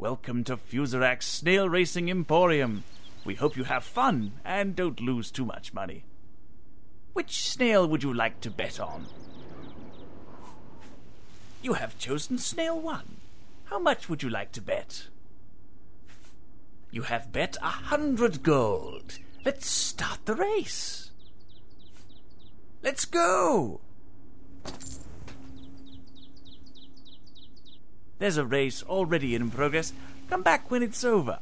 Welcome to Fuserak's Snail Racing Emporium. We hope you have fun and don't lose too much money. Which snail would you like to bet on? You have chosen Snail 1. How much would you like to bet? You have bet a hundred gold. Let's start the race. Let's go! There's a race already in progress. Come back when it's over.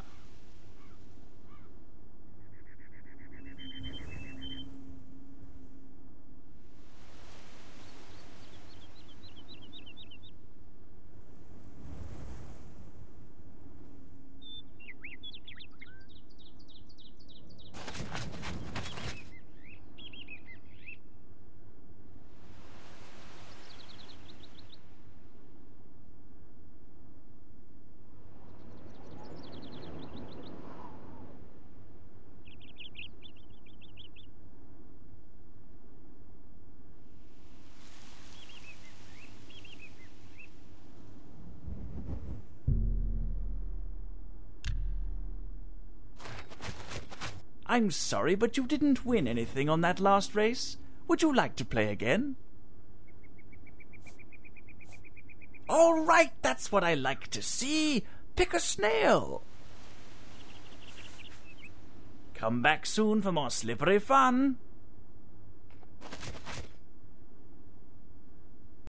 I'm sorry, but you didn't win anything on that last race. Would you like to play again? All right, that's what I like to see. Pick a snail. Come back soon for more slippery fun.